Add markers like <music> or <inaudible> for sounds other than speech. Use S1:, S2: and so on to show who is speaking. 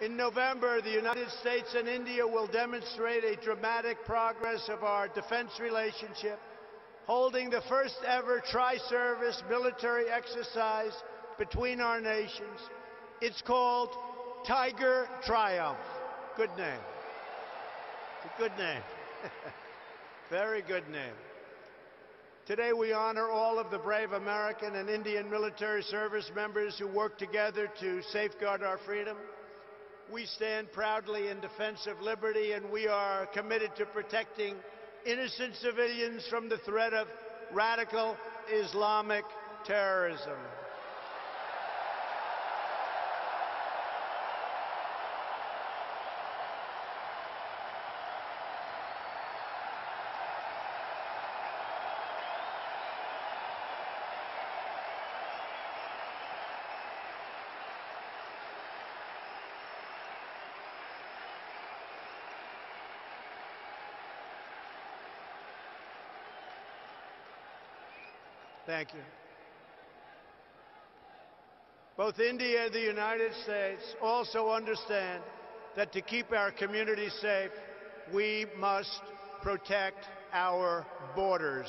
S1: In November, the United States and India will demonstrate a dramatic progress of our defense relationship, holding the first ever tri-service military exercise between our nations. It's called Tiger Triumph. Good name. Good name. <laughs> Very good name. Today we honor all of the brave American and Indian military service members who work together to safeguard our freedom. We stand proudly in defense of liberty and we are committed to protecting innocent civilians from the threat of radical Islamic terrorism. Thank you. Both India and the United States also understand that to keep our communities safe, we must protect our borders.